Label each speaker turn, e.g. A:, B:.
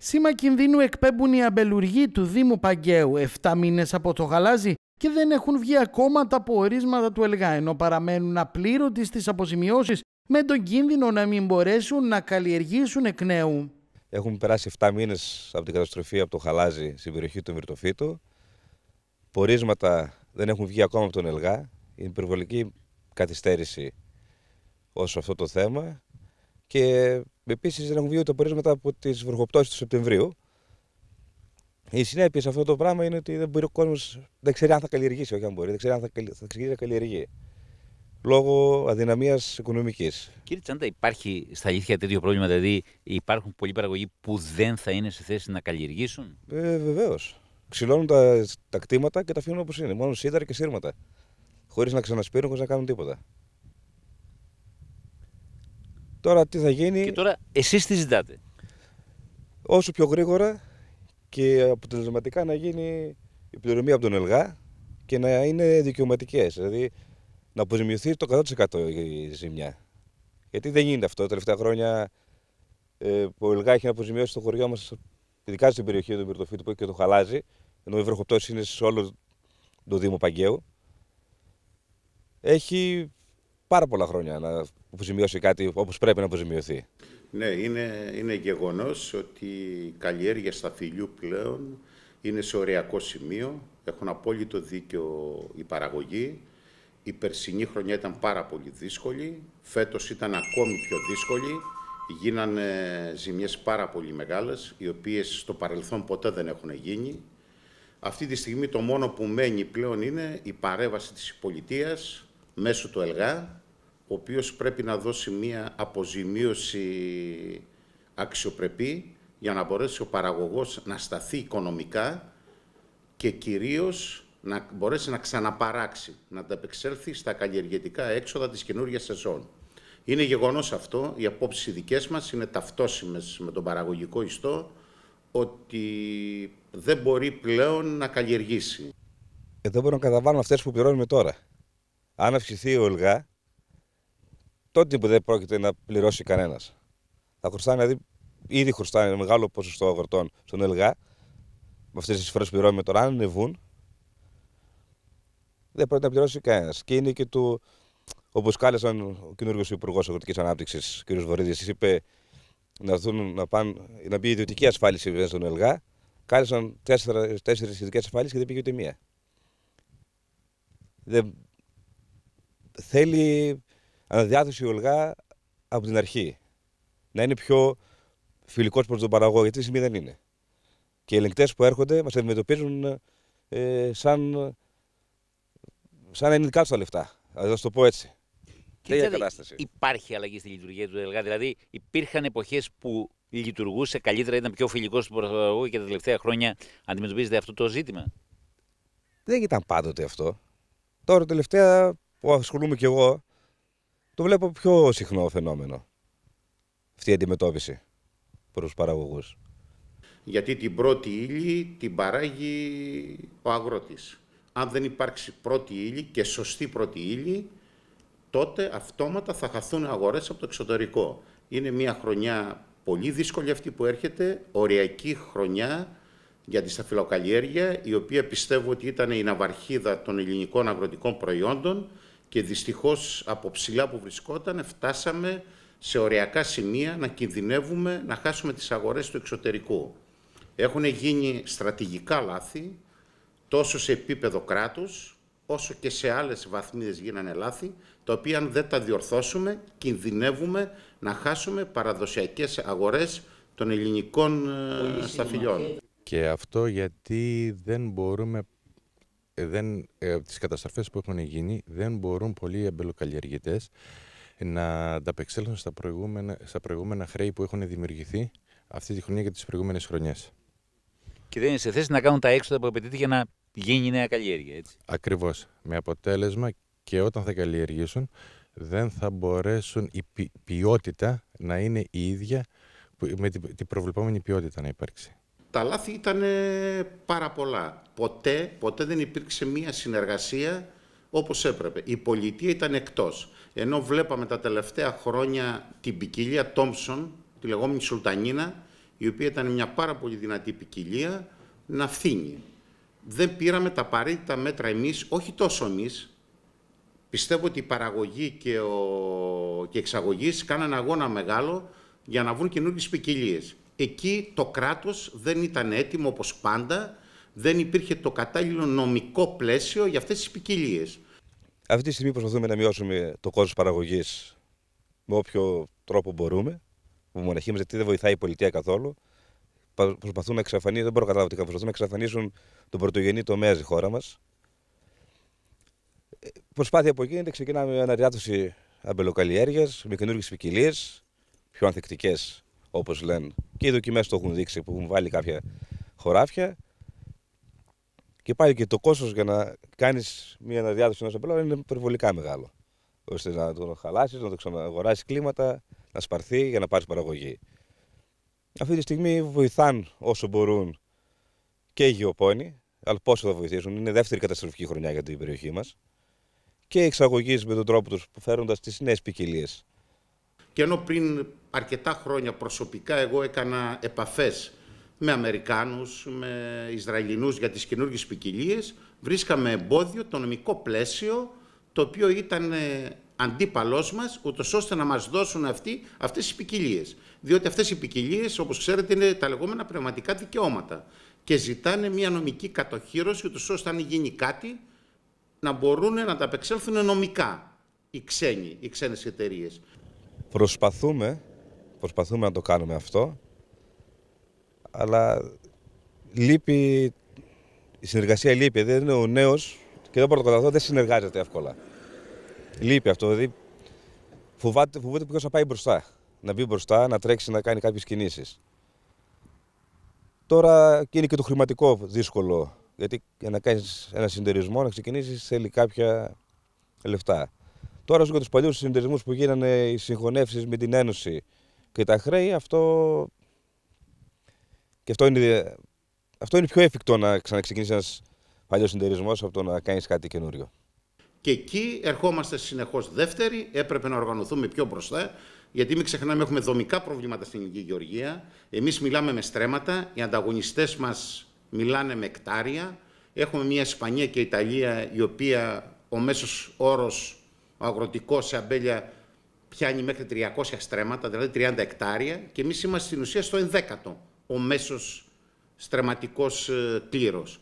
A: Σήμα κινδύνου εκπέμπουν οι αμπελουργοί του Δήμου Παγκαίου 7 μήνες από το γαλάζι και δεν έχουν βγει ακόμα τα πορίσματα του ΕΛΓΑ ενώ παραμένουν απλήρωτοι στις αποζημιώσεις με τον κίνδυνο να μην μπορέσουν να καλλιεργήσουν εκ νέου.
B: Έχουν περάσει 7 μήνες από την καταστροφή από το χαλάζι στην περιοχή του Μυρτοφύτου. Πορίσματα δεν έχουν βγει ακόμα από τον ΕΛΓΑ. Είναι υπερβολική καθυστέρηση όσο αυτό το θέμα. Και επίσης δεν έχουν βγει ούτε πορίσματα από τις βροχοπτώσεις του Σεπτεμβρίου. Η συνέπεια σε αυτό το πράγμα είναι ότι δεν μπορεί ο κόσμος, δεν ξέρει αν θα καλλιεργήσει, όχι αν μπορεί, δεν ξέρει αν θα, θα ξεκινήσει να καλλιεργεί. Λόγω αδυναμίας οικονομικής.
C: Κύριε Τσάντα, υπάρχει στα αλήθεια τέτοιο πρόβλημα, δηλαδή υπάρχουν πολλοί παραγωγοί που δεν θα είναι σε θέση να καλλιεργήσουν;
B: Ε, Βεβαίως. Ξυλώνουν τα, τα κτήματα και τα αφήνουν όπως είναι. Μόνο σίδερα και σύρματα. Χωρίς να ξανασπείρουν, χωρίς να κάνουν τίποτα. Τώρα τι θα γίνει;
C: Και τώρα εσείς τι ζητάτε;
B: Όσο πιο γρήγορα και αποτελεσματικά να γίνει η πληρωμή από τον ΕΛΓΑ και να είναι δικαιωματικές. Δηλαδή να αποζημιωθεί το 100% η ζημιά. Γιατί δεν γίνεται αυτό. Τα τελευταία χρόνια ε, που ο ΕΛΓΑ έχει να αποζημιώσει το χωριό μας, ειδικά στην περιοχή του Μυρτοφύτου που και το χαλάζει, ενώ η βροχοπτώση είναι σε όλο το Δήμο Παγκαίου, έχει πάρα πολλά χρόνια να αποζημιώσει κάτι όπως πρέπει να αποζημιωθεί.
D: Ναι, είναι, είναι γεγονός ότι η καλλιέργεια σταφυλιού πλέον είναι σε ωριακό σημείο. Έχουν απόλυτο δίκιο η παραγωγή. Η περσινή χρονιά ήταν πάρα πολύ δύσκολη. Φέτος ήταν ακόμη πιο δύσκολη. Γίνανε ζημιές πάρα πολύ μεγάλες, οι οποίες στο παρελθόν ποτέ δεν έχουν γίνει. Αυτή τη στιγμή το μόνο που μένει πλέον είναι η παρέβαση της πολιτείας μέσω του ΕΛΓΑ, ο οποίος πρέπει να δώσει μία αποζημίωση αξιοπρεπή για να μπορέσει ο παραγωγός να σταθεί οικονομικά και κυρίως να μπορέσει να ξαναπαράξει, να ανταπεξέλθει στα καλλιεργητικά έξοδα της καινούργιας σεζόν. Είναι γεγονός αυτό, οι απόψεις οι δικές μας είναι ταυτόσιμες με τον παραγωγικό ιστό, ότι δεν μπορεί πλέον να καλλιεργήσει.
B: Εδώ μπορούμε να καταβάλουμε αυτές που πληρώνουμε τώρα. Αν αυξηθεί ο ΕΛΓΑ, τότε που δεν πρόκειται να πληρώσει κανένας. Θα χρωστάνε, δηλαδή, ήδη χρωστάνε ένα μεγάλο ποσοστό αγροτών στον ΕΛΓΑ, με αυτές τις φορές που πληρώνουμε τώρα, αν ανεβούν, δεν πρόκειται να πληρώσει κανένας. Και είναι και του, όπως κάλεσαν ο καινούργιος Υπουργός Αγροτικής Ανάπτυξης, κ. Βορύδης, είπε να, δουν, να, πάνε, να μπει ιδιωτική ασφάλιση μέσα στον ΕΛΓΑ. Κάλεσαν τέσσερις ιδιωτικές ασφάλειε και δεν πήγε ούτε μία. Δεν... Θέλει αναδιάθεση ο ΕΛΓΑ από την αρχή. Να είναι πιο φιλικός προς τον παραγωγό, γιατί στιγμή δεν είναι. Και οι ελεγκτές που έρχονται μας αντιμετωπίζουν ε, σαν, σαν να είναι δικά του τα λεφτά. Α το πω έτσι.
C: Τέτοια κατάσταση. Υπάρχει αλλαγή στη λειτουργία του ΕΛΓΑ. Δηλαδή, υπήρχαν εποχές που λειτουργούσε καλύτερα, ήταν πιο φιλικός στον παραγωγό και τα τελευταία χρόνια αντιμετωπίζεται αυτό το ζήτημα.
B: Δεν ήταν πάντοτε αυτό. Τώρα τελευταία που ασχολούμαι κι εγώ, το βλέπω πιο συχνό φαινόμενο. Αυτή η αντιμετώπιση προς τους παραγωγούς.
D: Γιατί την πρώτη ύλη την παράγει ο αγρότης. Αν δεν υπάρξει πρώτη ύλη και σωστή πρώτη ύλη, τότε αυτόματα θα χαθούν αγορές από το εξωτερικό. Είναι μια χρονιά πολύ δύσκολη αυτή που έρχεται, οριακή χρονιά για τη σταφυλοκαλλιέργεια, η οποία πιστεύω ότι ήταν η ναυαρχίδα των ελληνικών αγροτικών προϊόντων και δυστυχώς από ψηλά που βρισκόταν φτάσαμε σε οριακά σημεία να κινδυνεύουμε να χάσουμε τις αγορές του εξωτερικού. Έχουν γίνει στρατηγικά λάθη, τόσο σε επίπεδο κράτους, όσο και σε άλλες βαθμίδες γίνανε λάθη, τα οποία αν δεν τα διορθώσουμε, κινδυνεύουμε να χάσουμε παραδοσιακές αγορές των ελληνικών ε, σταφυλιών.
E: Και αυτό γιατί δεν μπορούμε ε, δεν, ε, τις καταστροφές που έχουν γίνει δεν μπορούν πολλοί εμπελοκαλλιεργητές να ανταπεξέλθουν στα προηγούμενα, στα προηγούμενα χρέη που έχουν δημιουργηθεί αυτή τη χρονιά και τις προηγούμενες χρονιές.
C: Και δεν είναι σε θέση να κάνουν τα έξοδα που απαιτείται για να γίνει νέα καλλιέργεια, έτσι.
E: Ακριβώς. Με αποτέλεσμα και όταν θα καλλιεργήσουν δεν θα μπορέσουν η ποιότητα να είναι η ίδια με την προβλεπόμενη ποιότητα να υπάρξει
D: τα λάθη ήταν πάρα πολλά. Ποτέ, ποτέ δεν υπήρξε μία συνεργασία όπως έπρεπε. Η πολιτεία ήταν εκτός. Ενώ βλέπαμε τα τελευταία χρόνια την ποικιλία Τόμψον, τη λεγόμενη Σουλτανίνα, η οποία ήταν μια πάρα πολύ δυνατή ποικιλία, να φθήνει. Δεν πήραμε τα απαραίτητα μέτρα εμείς, όχι τόσο εμείς, πιστεύω ότι η παραγωγή και, ο... και εξαγωγής κάνανε αγώνα μεγάλο για να βρουν καινούργιες ποικιλίες. Εκεί το κράτος δεν ήταν έτοιμο όπως πάντα, δεν υπήρχε το κατάλληλο νομικό πλαίσιο για αυτές τις ποικιλίες.
B: Αυτή τη στιγμή προσπαθούμε να μειώσουμε το κόστος παραγωγής με όποιο τρόπο μπορούμε, που μοναχή γιατί δεν βοηθάει η πολιτεία καθόλου. Προσπαθούν να εξαφανίσουν, δεν μπορώ να καταλάβω τι προσπαθούν να εξαφανίσουν τον πρωτογενή τομέα στη χώρα μας. Ε, προσπάθεια που γίνεται ξεκινάμε με αναδιάτωση αμπελοκαλλιέργειας με καινούργιες ποικιλίες, πιο ανθεκτικές όπως λένε. Και οι δοκιμές το έχουν δείξει που έχουν βάλει κάποια χωράφια. Και πάλι και το κόστος για να κάνεις μια αναδιάτωση ενός αμπελό είναι υπερβολικά μεγάλο. ώστε να το χαλάσεις, να το ξαναγοράσεις κλίματα, να σπαρθεί για να πάρεις παραγωγή. Αυτή τη στιγμή βοηθάν όσο μπορούν και οι γεωπόνοι, αλλά πόσο θα βοηθήσουν. Είναι δεύτερη καταστροφική χρονιά για την περιοχή μας. Και οι εξαγωγείς με τον τρόπο τους φέροντας τις νέες ποικιλίες.
D: Και ενώ πριν αρκετά χρόνια προσωπικά εγώ έκανα επαφές με Αμερικάνους, με Ισραηλινούς για τις καινούργιες ποικιλίες, βρίσκαμε εμπόδιο το νομικό πλαίσιο το οποίο ήταν ε, αντίπαλός μας, ούτως ώστε να μας δώσουν αυτοί, αυτές τις ποικιλίες. Διότι αυτές οι ποικιλίες, όπως ξέρετε, είναι τα λεγόμενα πνευματικά δικαιώματα και ζητάνε μια νομική κατοχήρωση, ούτως ώστε αν γίνει κάτι, να μπορούν να τα απεξέλθουν νομικά οι ξένοι, οι ξένες εταιρείες.
B: Προσπαθούμε, προσπαθούμε να το κάνουμε αυτό, αλλά λείπει, η συνεργασία λείπει. Δεν είναι ο νέος, και δεν μπορώ το δεν συνεργάζεται εύκολα. Λείπει αυτό, δηλαδή φοβάται, φοβάται ποιος θα πάει μπροστά. Να μπει μπροστά, να τρέξει, να κάνει κάποιες κινήσεις. Τώρα και είναι και το χρηματικό δύσκολο, γιατί για να κάνεις ένα συντερισμό, να ξεκινήσεις, θέλει κάποια λεφτά. Τώρα ζω και τους παλιούς συνεταιρισμού που γίνανε οι συγχωνεύσεις με την Ένωση και τα χρέη, αυτό. Και αυτό είναι, αυτό είναι πιο εφικτό να ξαναξεκινήσεις ένας παλιός συνεταιρισμό από το να κάνεις κάτι καινούριο.
D: Και εκεί ερχόμαστε συνεχώς δεύτεροι. Έπρεπε να οργανωθούμε πιο μπροστά, γιατί μην ξεχνάμε, έχουμε δομικά προβλήματα στην ελληνική γεωργία. Εμείς μιλάμε με στρέμματα, οι ανταγωνιστές μας μιλάνε με εκτάρια. Έχουμε μια Ισπανία και Ιταλία, η οποία ο μέσος όρος ο αγροτικός σε αμπέλια πιάνει μέχρι 300 στρέμματα, δηλαδή 30 εκτάρια και εμείς είμαστε στην ουσία στο ενδέκατο ο μέσος στρεματικός ε, κλήρος.